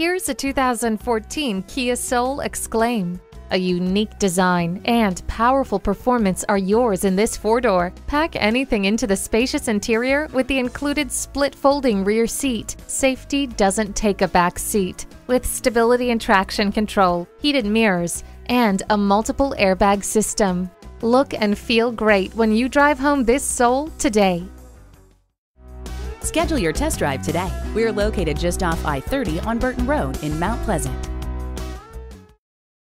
Here's a 2014 Kia Soul Exclaim. A unique design and powerful performance are yours in this four-door. Pack anything into the spacious interior with the included split folding rear seat. Safety doesn't take a back seat. With stability and traction control, heated mirrors, and a multiple airbag system. Look and feel great when you drive home this Soul today. Schedule your test drive today. We're located just off I 30 on Burton Road in Mount Pleasant.